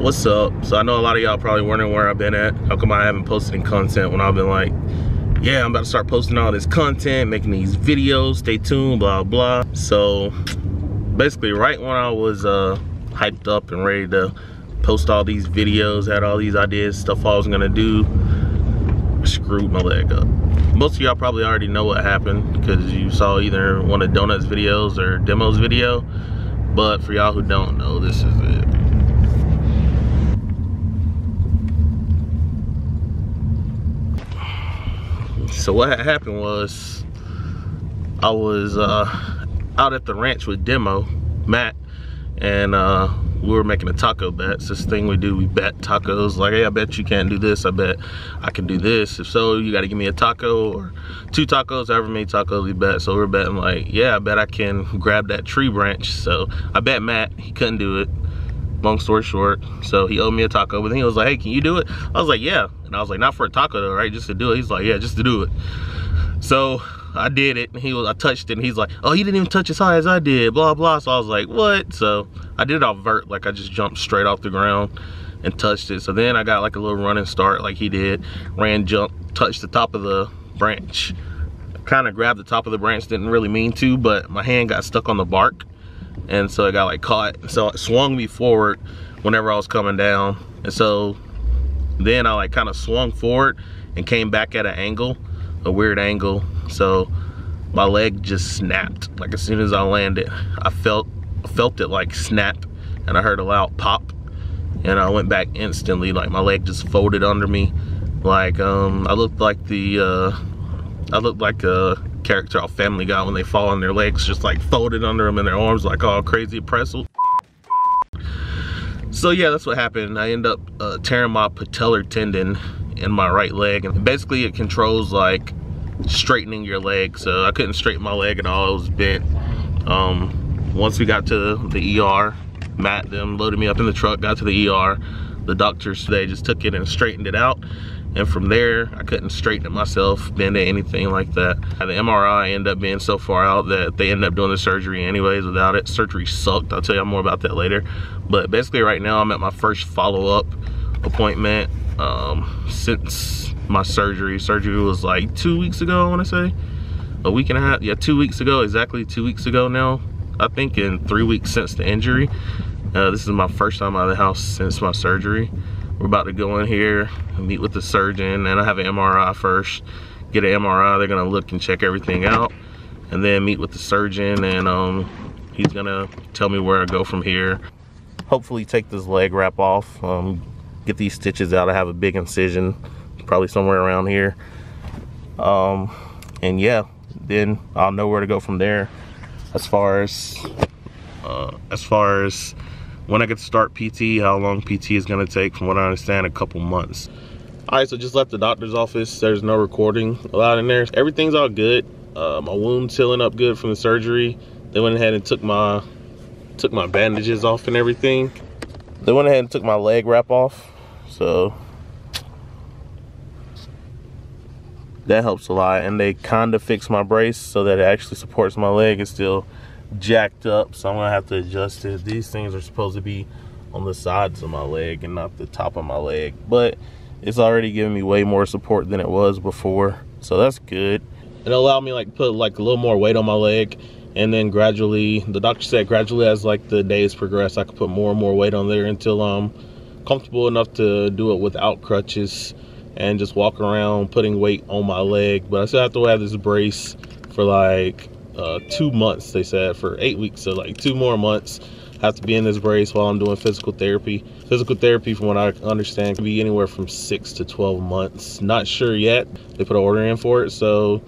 what's up? So i know a lot of y'all probably wondering where i've been at. How come i haven't posted any content when i've been like yeah i'm about to start posting all this content making these videos stay tuned blah blah so basically right when i was uh hyped up and ready to post all these videos had all these ideas stuff i was gonna do I screwed my leg up. Most of y'all probably already know what happened because you saw either one of donuts videos or demos video. But for y'all who don't know this is it so what had happened was I was uh, out at the ranch with Demo, Matt, and uh, we were making a taco bet. This thing we do, we bet tacos. Like, hey, I bet you can't do this. I bet I can do this. If so, you gotta give me a taco or two tacos, however many tacos we bet. So we're betting like, yeah, I bet I can grab that tree branch. So I bet Matt, he couldn't do it. Long story short, so he owed me a taco, but then he was like, hey, can you do it? I was like, yeah. And I was like, not for a taco though, right? Just to do it. He's like, yeah, just to do it. So I did it. And he was, I touched it, and he's like, "Oh, you didn't even touch as high as I did." Blah blah. So I was like, "What?" So I did it off vert, like I just jumped straight off the ground and touched it. So then I got like a little running start, like he did. Ran, jump touched the top of the branch. Kind of grabbed the top of the branch. Didn't really mean to, but my hand got stuck on the bark, and so it got like caught. So it swung me forward whenever I was coming down, and so then I like kind of swung forward and came back at an angle, a weird angle. So my leg just snapped. Like as soon as I landed, I felt felt it like snap and I heard a loud pop and I went back instantly. Like my leg just folded under me. Like um, I looked like the, uh, I looked like a character off Family Guy when they fall on their legs just like folded under them and their arms like all crazy pretzel. So yeah, that's what happened. I end up uh, tearing my patellar tendon in my right leg and basically it controls like straightening your leg so I couldn't straighten my leg at all it was bent um, once we got to the ER Matt them loaded me up in the truck got to the ER the doctors today just took it and straightened it out and from there I couldn't straighten it myself bend it anything like that the MRI ended up being so far out that they ended up doing the surgery anyways without it surgery sucked I'll tell you more about that later but basically right now I'm at my first follow-up appointment um, since my surgery. Surgery was like two weeks ago, I wanna say. A week and a half, yeah, two weeks ago, exactly two weeks ago now. I think in three weeks since the injury. Uh, this is my first time out of the house since my surgery. We're about to go in here meet with the surgeon and I have an MRI first. Get an MRI, they're gonna look and check everything out and then meet with the surgeon and um, he's gonna tell me where I go from here. Hopefully take this leg wrap off, um, get these stitches out. I have a big incision probably somewhere around here. Um, and yeah, then I'll know where to go from there. As far as uh, as far as when I get to start PT, how long PT is gonna take, from what I understand, a couple months. All right, so just left the doctor's office. There's no recording allowed in there. Everything's all good. Uh, my wound's healing up good from the surgery. They went ahead and took my took my bandages off and everything. They went ahead and took my leg wrap off. So that helps a lot and they kind of fixed my brace so that it actually supports my leg it's still jacked up so i'm gonna have to adjust it these things are supposed to be on the sides of my leg and not the top of my leg but it's already giving me way more support than it was before so that's good it allowed me like put like a little more weight on my leg and then gradually the doctor said gradually as like the days progress i could put more and more weight on there until i'm comfortable enough to do it without crutches and just walk around putting weight on my leg. But I still have to have this brace for like uh, two months, they said, for eight weeks. So like two more months. Have to be in this brace while I'm doing physical therapy. Physical therapy, from what I understand, can be anywhere from six to 12 months. Not sure yet. They put an order in for it. So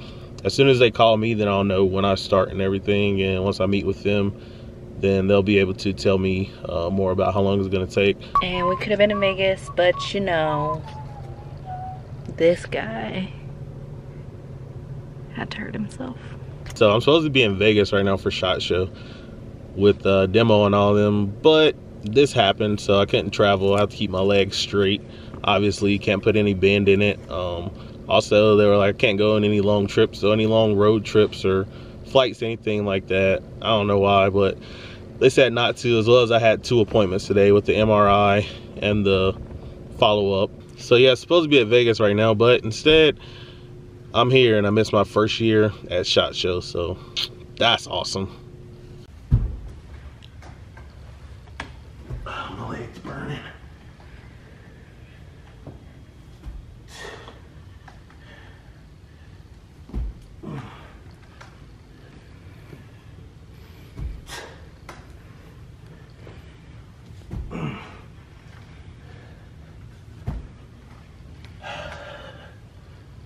as soon as they call me, then I'll know when I start and everything. And once I meet with them, then they'll be able to tell me uh, more about how long it's gonna take. And we could have been in Vegas, but you know, this guy had to hurt himself. So I'm supposed to be in Vegas right now for SHOT Show with uh, demo and all them, but this happened, so I couldn't travel. I have to keep my legs straight. Obviously, can't put any bend in it. Um, also, they were like, I can't go on any long trips, so any long road trips or flights, anything like that. I don't know why, but they said not to, as well as I had two appointments today with the MRI and the follow-up. So yeah, supposed to be at Vegas right now, but instead, I'm here and I missed my first year at SHOT Show, so that's awesome. My leg's burning.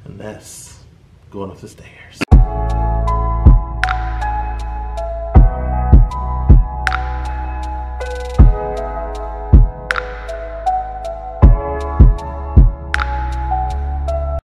And going up the stairs.